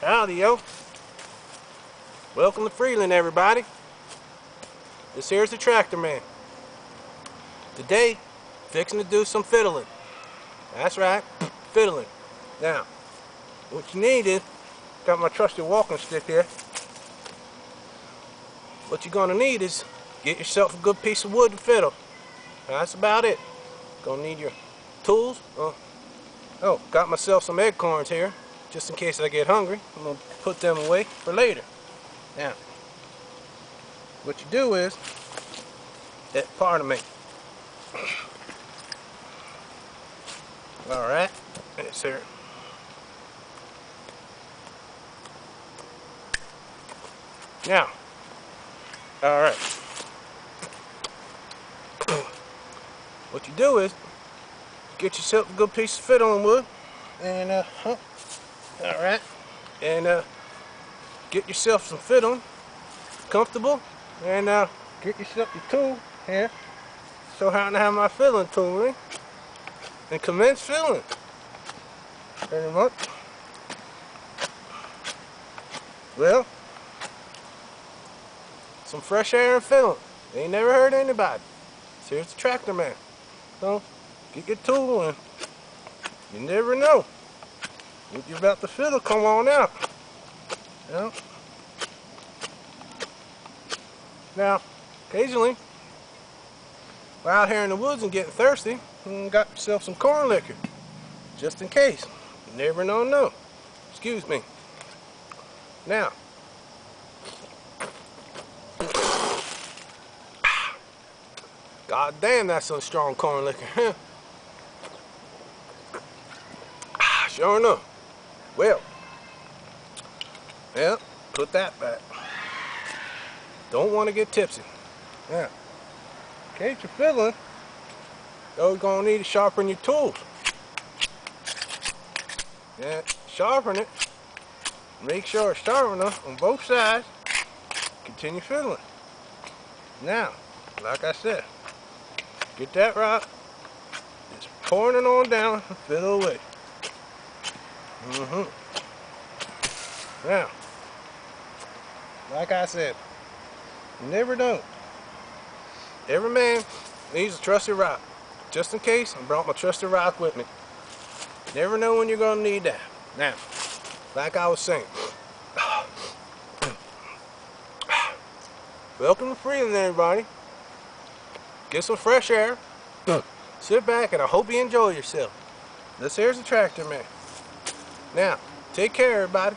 Howdy, yo. Welcome to Freeland, everybody. This here's the Tractor Man. Today, fixing to do some fiddling. That's right, fiddling. Now, what you need is, got my trusty walking stick here. What you're gonna need is, get yourself a good piece of wood to fiddle. That's about it. Gonna need your tools. Uh, oh, got myself some acorns here, just in case I get hungry. I'm gonna put them away for later. Now, what you do is, that part of me. All right, yes sir. Now, all right. what you do is, get yourself a good piece of fiddling wood, and uh, huh, all right, and uh, get yourself some fiddling, comfortable, and uh, get yourself your tool here. So how to have my fiddling tool, eh? and commence fiddling. Pretty much. Well, some fresh air and fiddling. Ain't never hurt anybody. So here's the tractor man. So get your tool and you never know. What you're about to fiddle, come on out. Yeah. Now, occasionally, we're out here in the woods and getting thirsty, and got yourself some corn liquor, just in case. You never know, no. Excuse me. Now, God damn, that's some strong corn liquor. Ah, sure enough. Well, yeah, put that back. Don't want to get tipsy. Yeah. In case you're fiddling, you're gonna need to sharpen your tools. Yeah, sharpen it. Make sure it's sharp enough on both sides. Continue fiddling. Now, like I said, get that rock. Just pouring it on down fiddle away. Mm-hmm. Now, like I said, never know. Every man needs a trusty rock. Just in case, I brought my trusty rock with me. Never know when you're gonna need that. Now, like I was saying, welcome to Freeland, everybody. Get some fresh air. Sit back, and I hope you enjoy yourself. This here's the tractor man. Now, take care, everybody.